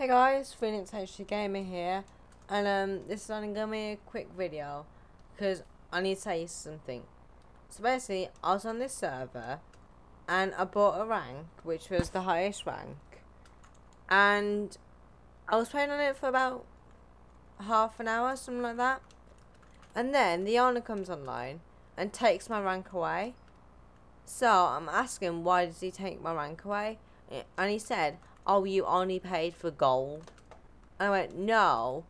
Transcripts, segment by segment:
Hey guys, Phoenix HD Gamer here, and um, this is only gonna be a quick video because I need to tell you something. So basically, I was on this server, and I bought a rank which was the highest rank, and I was playing on it for about half an hour, something like that, and then the owner comes online and takes my rank away. So I'm asking why does he take my rank away, and he said oh, you only paid for gold. I went, no,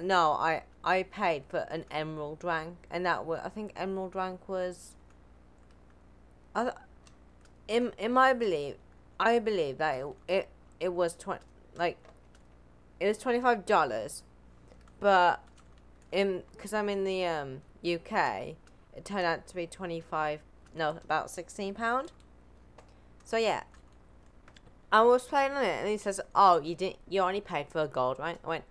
no, I I paid for an emerald rank, and that was I think emerald rank was. I, in in my belief, I believe that it it, it was twenty like, it was twenty five dollars, but, in because I'm in the um UK, it turned out to be twenty five no about sixteen pound. So yeah, I was playing on it, and he says, "Oh, you didn't. You only paid for gold rank." I went.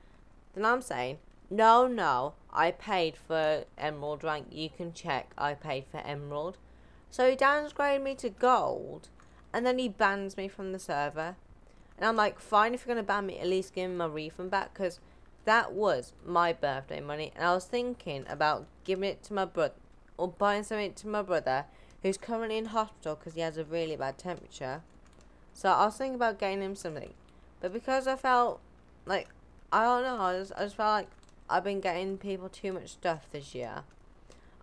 Then I'm saying, "No, no. I paid for emerald rank. You can check. I paid for emerald." So he downgraded me to gold, and then he bans me from the server. And I'm like, fine, if you're gonna ban me, at least give me my refund back, because that was my birthday money, and I was thinking about giving it to my brother or buying something to my brother, who's currently in hospital because he has a really bad temperature. So I was thinking about getting him something. But because I felt like, I don't know, I just, I just felt like I've been getting people too much stuff this year.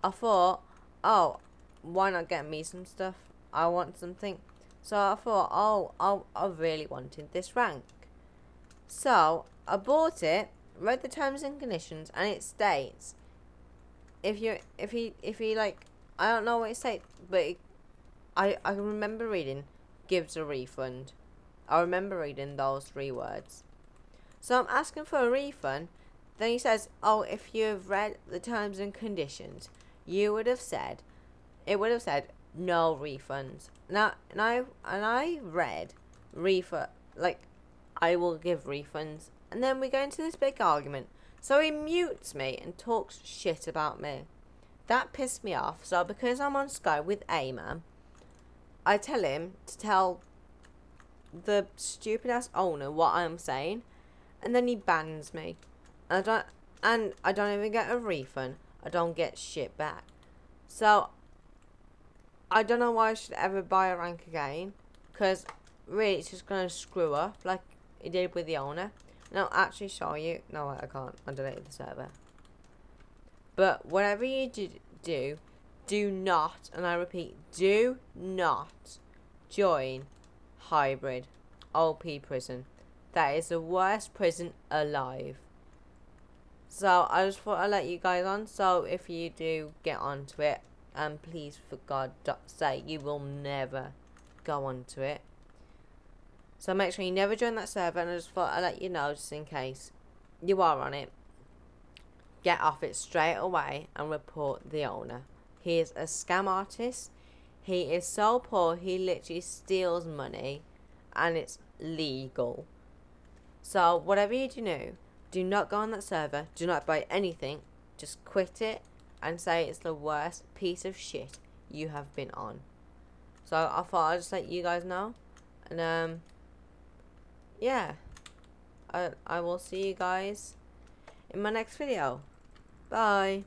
I thought, oh, why not get me some stuff? I want something. So I thought, oh, I, I really wanted this rank. So I bought it, read the terms and conditions, and it states if you if he if he like I don't know what it says, but it, I I remember reading gives a refund. I remember reading those three words. So I'm asking for a refund. Then he says, Oh, if you've read the terms and conditions, you would have said, it would have said no refunds. Now, and I, and I read refund, like, I will give refunds. And then we go into this big argument. So he mutes me and talks shit about me. That pissed me off. So because I'm on Skype with A-Man, I tell him to tell the stupid ass owner what I'm saying, and then he bans me. And I don't, and I don't even get a refund. I don't get shit back. So I don't know why I should ever buy a rank again, because really it's just gonna screw up like it did with the owner. I'll actually show you. No, I can't. I deleted the server. But whatever you do, do do not, and I repeat, do not join hybrid OP prison. That is the worst prison alive. So I just thought I'd let you guys on. So if you do get onto it, and um, please for God's sake, you will never go onto it. So make sure you never join that server, and I just thought I'd let you know just in case you are on it. Get off it straight away and report the owner. He is a scam artist. He is so poor, he literally steals money and it's legal. So, whatever you do, know, do not go on that server, do not buy anything, just quit it and say it's the worst piece of shit you have been on. So, I thought I'd just let you guys know. And, um, yeah. I, I will see you guys in my next video. Bye.